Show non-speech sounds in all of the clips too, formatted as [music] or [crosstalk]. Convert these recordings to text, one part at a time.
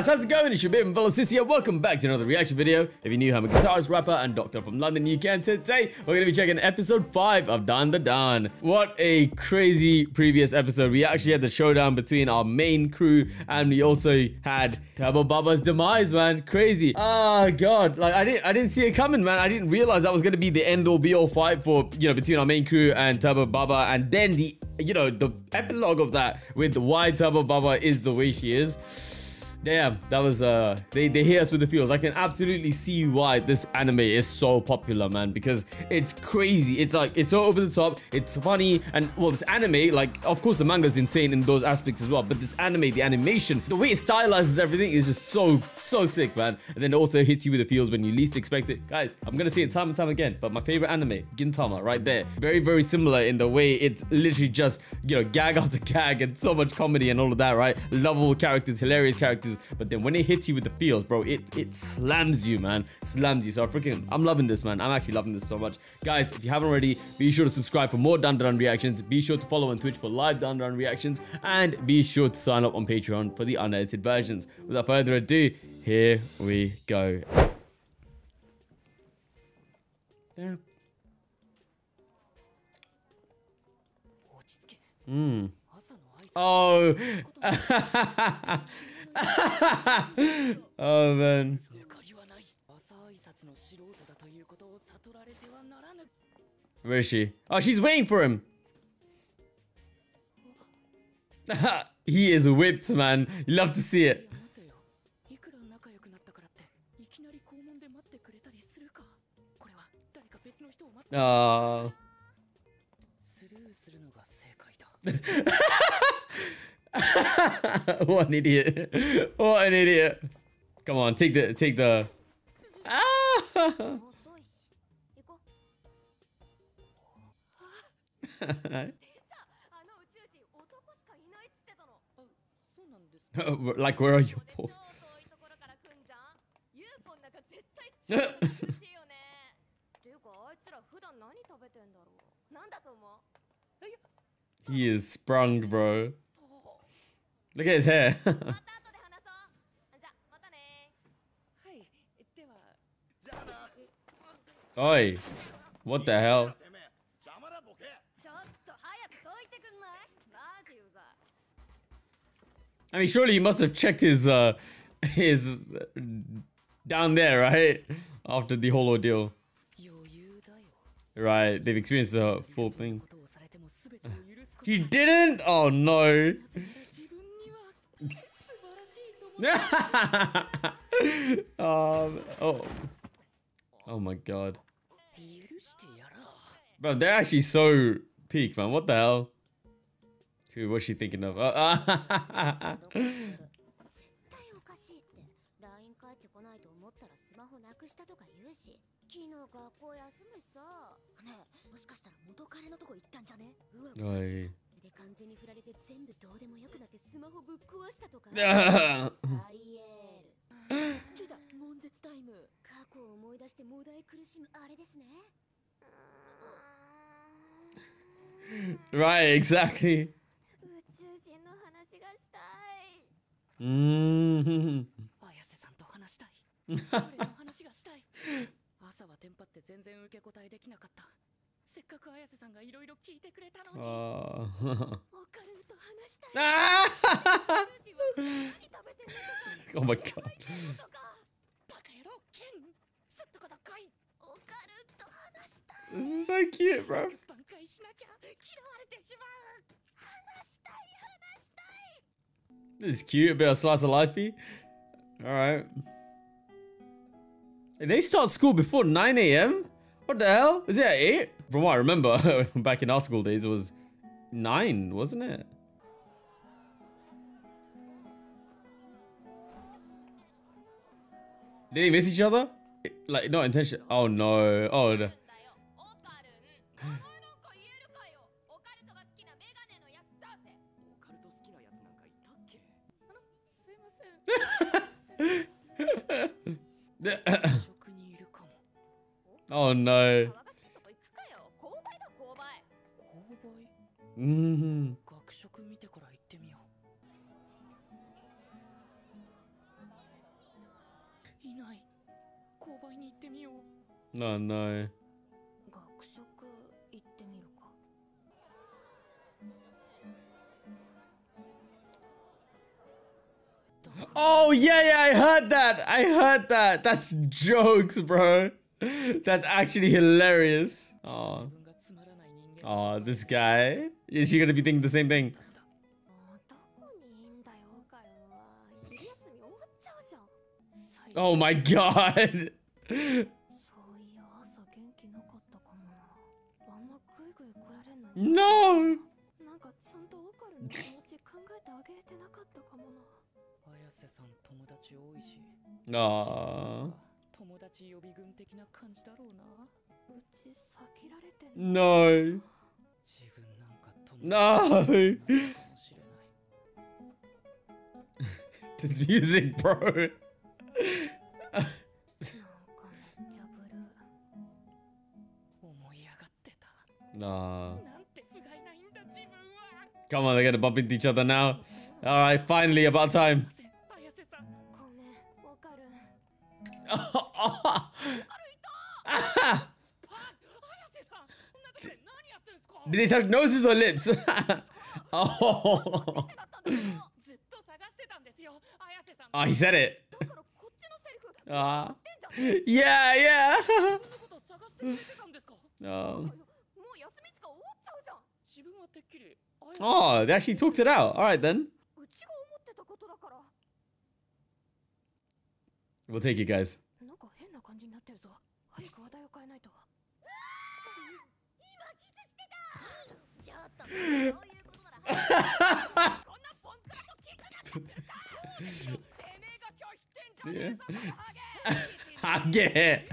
guys, how's it going? It's your baby Velocity here. Welcome back to another reaction video. If you're new, I'm a guitarist, rapper, and doctor from London, UK. Today, we're going to be checking episode 5 of Dan Da Dan. What a crazy previous episode. We actually had the showdown between our main crew, and we also had Turbo Baba's demise, man. Crazy. Ah, oh, God. Like, I didn't, I didn't see it coming, man. I didn't realize that was going to be the end-all, be-all fight for, you know, between our main crew and Turbo Baba. And then the, you know, the epilogue of that with why Turbo Baba is the way she is. Damn, that was, uh, they, they hit us with the feels. I can absolutely see why this anime is so popular, man, because it's crazy. It's like, it's so over the top, it's funny, and well, this anime, like, of course, the manga's insane in those aspects as well, but this anime, the animation, the way it stylizes everything is just so, so sick, man. And then it also hits you with the feels when you least expect it. Guys, I'm gonna say it time and time again, but my favorite anime, Gintama, right there. Very, very similar in the way it's literally just, you know, gag after gag and so much comedy and all of that, right? Lovable characters, hilarious characters, but then when it hits you with the feels, bro, it, it slams you, man. Slams you. So I freaking, I'm loving this, man. I'm actually loving this so much. Guys, if you haven't already, be sure to subscribe for more Da reactions. Be sure to follow on Twitch for live Da reactions. And be sure to sign up on Patreon for the unedited versions. Without further ado, here we go. Yeah. Hmm. Oh. [laughs] [laughs] [laughs] oh man. Where is she? Oh, she's waiting for him. [laughs] he is whipped, man. You love to see it. Oh. [laughs] [laughs] what an idiot. What an idiot. Come on, take the take the ah! [laughs] [laughs] like where are your balls? he is sprung, bro. Look at his hair. [laughs] Oi, what the hell? I mean, surely you must have checked his, uh, [laughs] his, down there, right? [laughs] After the whole ordeal. Right, they've experienced the full thing. He didn't? Oh no. [laughs] um, oh. Oh my god. Bro, they're actually so peak, man. What the hell? Who what's she thinking of? Uh, [laughs] [laughs] 完全に振られて全部どうでもよくなってスマホぶっ壊したとか [laughs] ありえるルダ悶絶タイム過去を思い出してもだえ苦しむあれですね Right, exactly. 宇宙人の話がしたい。うん。綾瀬さんと話したい。[laughs] 彼の話がしたい。朝はテンパって全然受け答えできなかった。せっかく綾瀬さんがいろいろ聞いてくれたのに。ああ。Ah! oh my god. This is so cute, bro. This is cute, a bit of slice of lifey. Alright. They start school before 9 a.m.? What the hell? Is it at 8? From what I remember, [laughs] back in our school days, it was 9, wasn't it? Did they miss each other? Like, not intention. Oh no. Oh no. [laughs] [laughs] oh no. Oh yeah, yeah, I heard that. I heard that. That's jokes, bro. That's actually hilarious. Oh. Oh, this guy. Is she gonna be thinking the same thing? Oh my god! no! Aww. No. No. [laughs] this music, bro. nah. Come on, they're gonna bump into each other now. Alright, finally, about time. Did they touch noses or lips? [laughs] oh. oh, he said it. Uh, [laughs] yeah, yeah. [laughs] no. Oh, they actually talked it out. All right, then. We'll take it, guys. ハゲ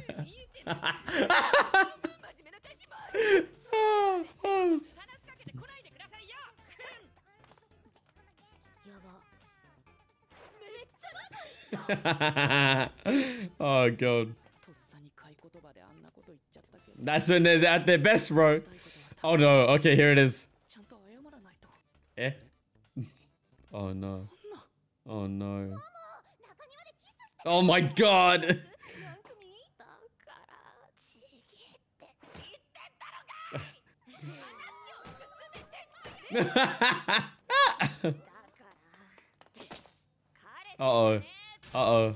oh god. That's when they're at their best, bro. Oh no, okay, here it is. Eh? [laughs] Oh no. Oh no. Oh my god. [laughs] uh oh. Uh oh.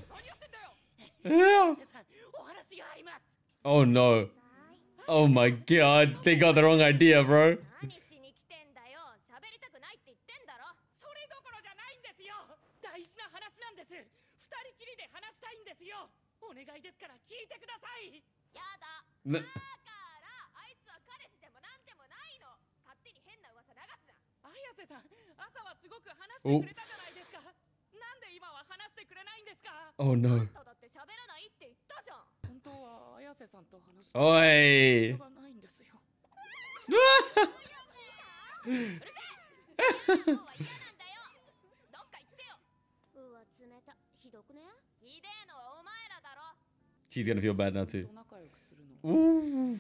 [laughs] Oh no. Oh my god. They got the wrong idea, bro. 大事な話なんです。二人きりで話したいんですよ。お願いですから聞いてください。やだ。だからあいつは彼氏でもなんでもないの。勝手に変な噂流すな。綾瀬さん朝はすごく話してくれたじゃないですか。なんで今は話してくれないんですか？Oh no だって喋らない。って言ったじゃん本当は綾瀬さんと話しおい。ないんですよ。[laughs] うわっ [laughs] She's gonna feel bad now too. Ooh.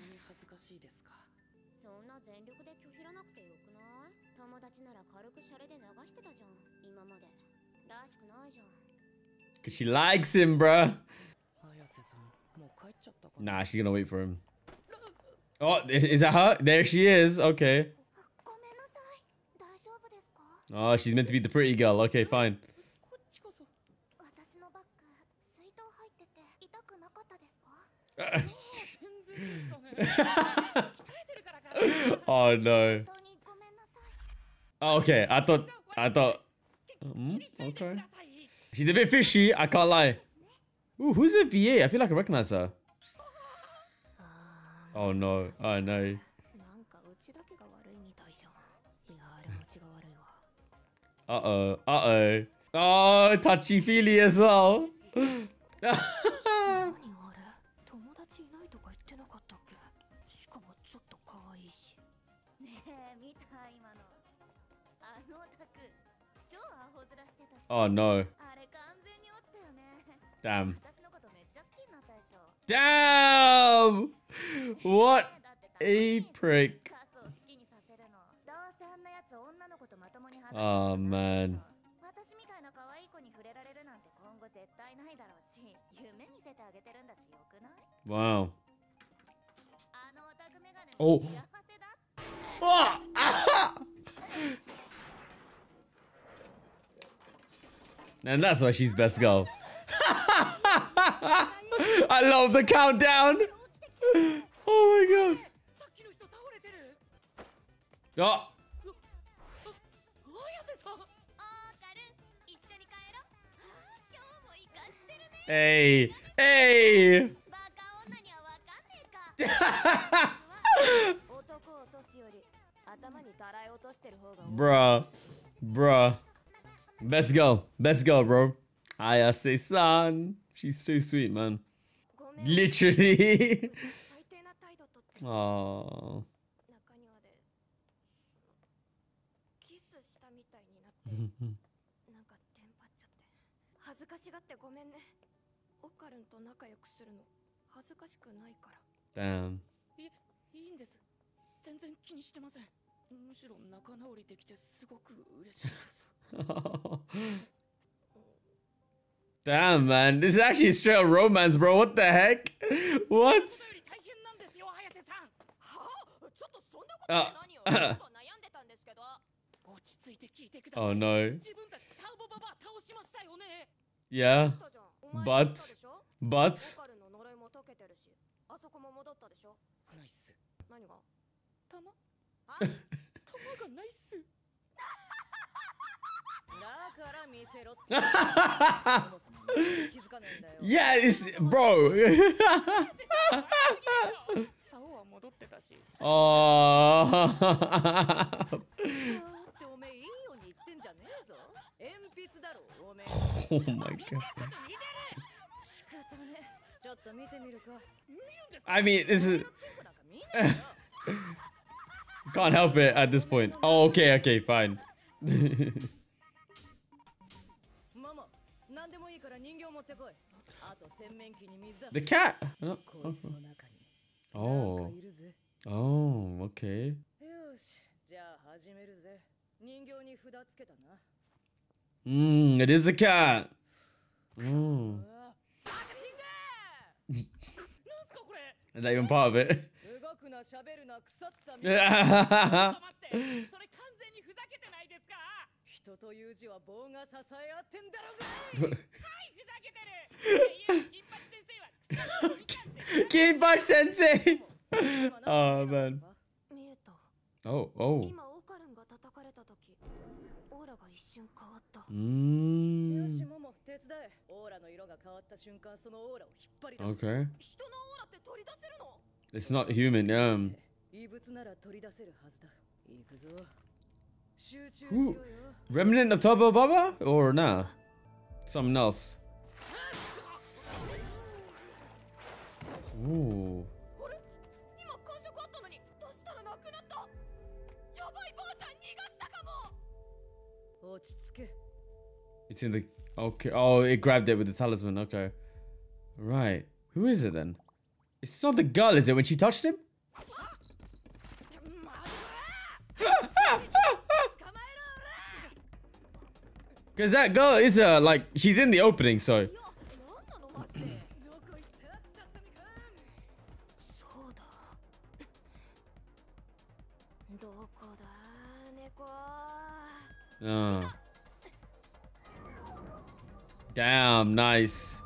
Cause she likes him, bruh. Nah, she's gonna wait for him. [laughs] Oh, is that her? There she is. Okay. Oh, she's meant to be the pretty girl. Okay, fine. oh no. Oh, okay, I thought, I thought. Hmm? Okay. She's a bit fishy, I can't lie. Ooh, who's a VA? I feel like I recognize her. Oh no, oh no. Uh-oh, uh-oh. Oh, touchy-feely as well. [laughs] Oh no. Damn. Damn! What a prick. Oh man. Wow. Oh. Oh! [laughs] And that's why she's best girl. [laughs] I love the countdown. Oh my god. Oh. Hey, hey. [laughs] bruh, bruh. Best girl. Best girl, bro. Ayase-san. She's too sweet, man. Literally. [laughs] Oh. [laughs] Damn. Eh, むしろ仲直りできてすごく嬉しいです [laughs] Damn, man. This is actually straight up romance, bro. What the heck? [laughs] What? Uh, [coughs] oh no. Yeah. But. But. 何が [laughs] yeah, bro. oh. oh my god. I mean, this is. Can't [laughs] help it at this point. Oh, okay, okay, fine. [laughs] [laughs] The cat! Oh. Oh, oh okay. Hmm. it is a cat. Oh. is that even part of it? [laughs] [laughs] 人という字は棒が支え合ってんだろうが金八先生。は。金八 oh man oh oh 今オカルンが叩かれた時オーラが一瞬変わった。うん。よしもも手伝え。オーラの色が変わった瞬間そのオーラを引っ張り出す。Okay 人のオーラって取り出せるの？It's not human, 異物なら取り出せるはずだ。行くぞ。Remnant of Turbo Baba? Or nah? Something else. Ooh. It's in the... Okay. Oh, it grabbed it with the talisman. Okay. Right. Who is it then? It's not the girl, is it, when she touched him? Because that girl is, uh, like, she's in the opening, so... oh. Damn, nice.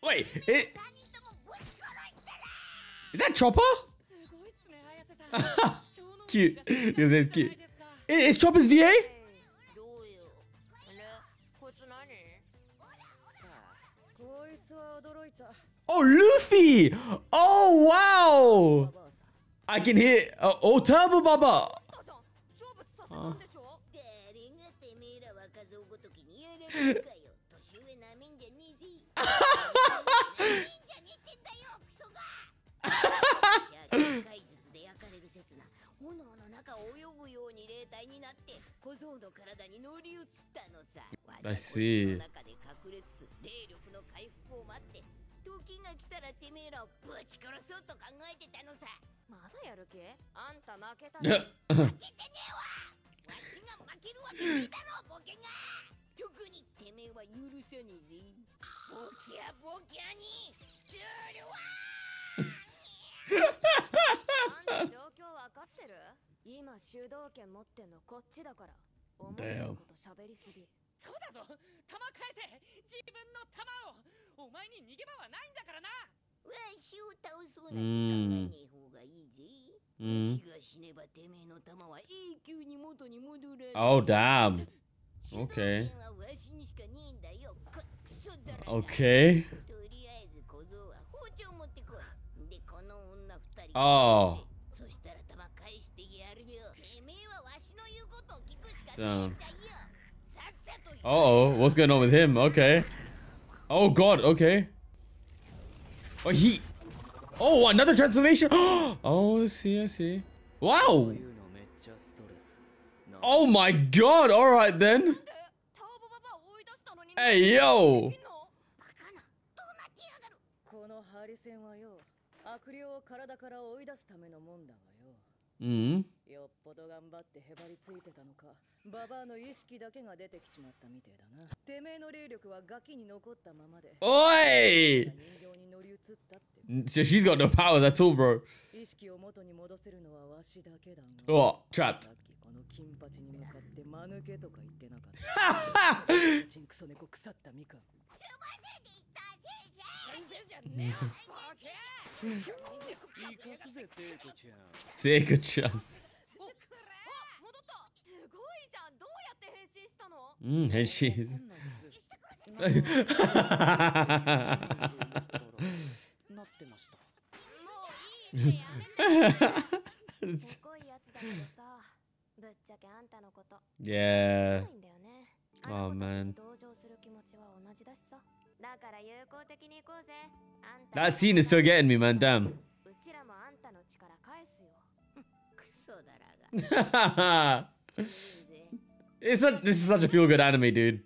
Wait, it... Is that Chopper? [laughs] cute. This is cute. Is, is Chopper's VA? Oh, Luffy! Oh, wow! I can hear... Uh, oh, Turbo Baba! Uh. [laughs] [laughs] 炎の中を泳ぐように霊体になって小僧の体に乗り移ったのさ。I しの中で隠れつつ霊力の回復を待って時が来たらてめえらをぶち殺そうと考えてたのさ。まだやる気？あんた負けたね。負けてねえわわしが負けるわけねえだろ、ボケが特にてめえは許せねえぜ。ボケやボケやにするわ [laughs] ってる？今主導権持ってんのこっちだから。思ってること喋りすぎ。そうだぞ。弾返せ。自分の弾を。お前に逃げ場はないんだからな。わしを倒そうなんて考えねえ方がいいぜ。うん。わしが死ねばてめえの弾は永久に元に戻らない Oh, damn. 主導 Okay. 権はわしにしかねえんだよ。こクソだらが Okay. とりあえず小僧は包丁持ってこい。でこの女二人あ Damn. Uh oh, what's going on with him? Okay. Oh god, okay. Oh, he... Oh, another transformation! [gasps] oh, I see, I see. Wow! Oh my god, alright then! Hey, yo! Mm -hmm. ババアの意識だけが出てきちまったみてえだなてめえの霊力はガキに残ったままでおい So she's got no powers at all, bro. Oh, trapped. Seika-chan. Mm, and she's. yeah. Oh man. That scene is still getting me, man. Damn. [laughs] [laughs] It's a, this is such a feel-good anime, dude.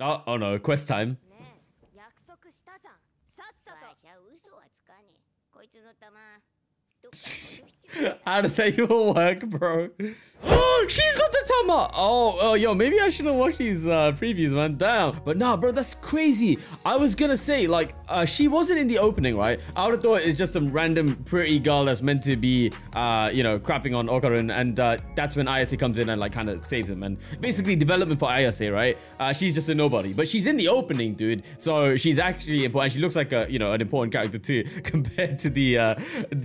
Oh, oh no, quest time. [laughs] [laughs] How does that even work, bro? Oh, [gasps] she's got the tama. Oh, oh, yo, maybe I should have watched these uh, previews, man. Damn. But nah, bro, that's crazy. I was gonna say, like, uh, she wasn't in the opening, right? I would have thought it's just some random pretty girl that's meant to be, uh, you know, crapping on Okarun. And uh, that's when Ayase comes in and, like, kind of saves him. And basically, development for Ayase, right? Uh, she's just a nobody. But she's in the opening, dude. So she's actually important. She looks like a, you know, an important character too, [laughs] compared to the, uh,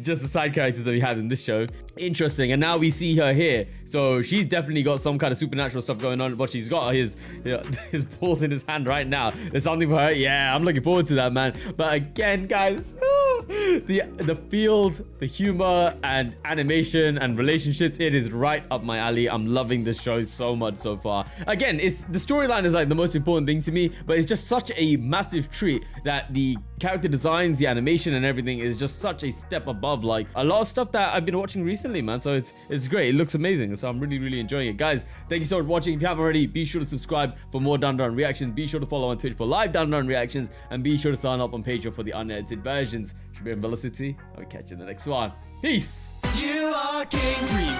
just the side characters that we have in this show. Interesting. And now we see her here. So she's definitely got some kind of supernatural stuff going on. But she's got his uh, [laughs] his balls in his hand right now. There's something for her. Yeah, I'm looking forward to that, man. But again, guys, [laughs] the the feels, the humor, and animation and relationships, it is right up my alley. I'm loving this show so much so far. Again, it's the storyline is like the most important thing to me, but it's just such a massive treat that the character designs, the animation, and everything is just such a step above like a lot of stuff that I've I've been watching recently, man. So it's it's great. It looks amazing. So I'm really, really enjoying it. Guys, thank you so much for watching. If you haven't already, be sure to subscribe for more Dan Da Dan reactions. Be sure to follow on Twitch for live Dan Da Dan reactions. And be sure to sign up on Patreon for the unedited versions. Should be in Velocity. I'll catch you in the next one. Peace! You are king dream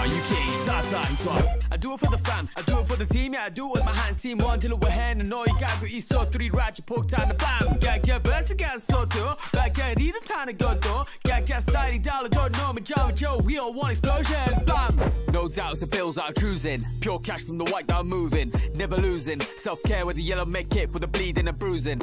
たいと You king たたいと I do it for the fam I do it for the team Yeah I do it with my hands team one till we're hand No you got go eat so three ratchet poke time the fam Got your verse got so too Back at either time to go though Got your side dollar don't know me Joe Joe we all want explosion Bam No doubts the bills are cruising Pure cash from the white dot moving Never losing Self-care with the yellow make it For the bleeding and bruising